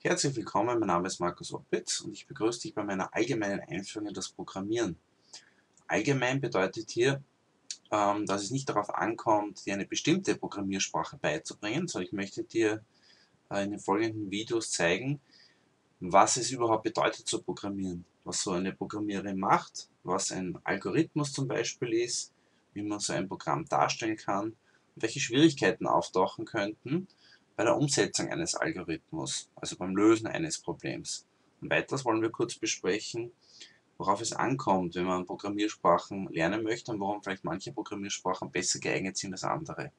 Herzlich willkommen, mein Name ist Markus Oppitz und ich begrüße dich bei meiner allgemeinen Einführung in das Programmieren. Allgemein bedeutet hier, ähm, dass es nicht darauf ankommt, dir eine bestimmte Programmiersprache beizubringen, sondern ich möchte dir äh, in den folgenden Videos zeigen, was es überhaupt bedeutet zu programmieren, was so eine Programmiererin macht, was ein Algorithmus zum Beispiel ist, wie man so ein Programm darstellen kann welche Schwierigkeiten auftauchen könnten, bei der Umsetzung eines Algorithmus, also beim Lösen eines Problems. Und weiters wollen wir kurz besprechen, worauf es ankommt, wenn man Programmiersprachen lernen möchte und warum vielleicht manche Programmiersprachen besser geeignet sind als andere.